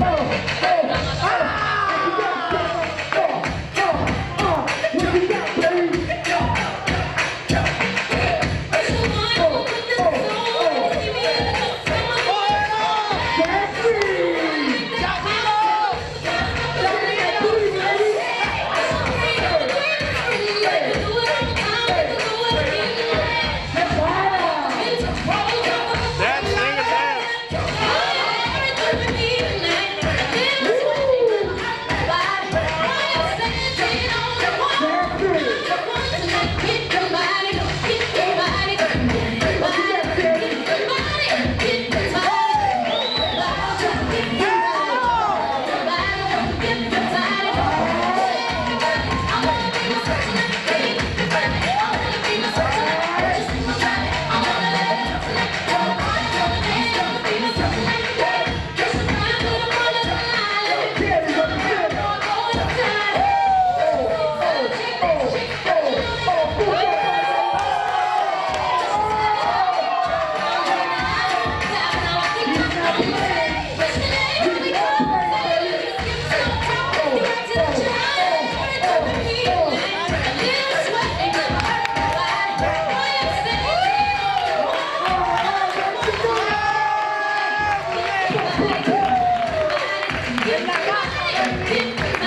Oh, oh, ah. Ele na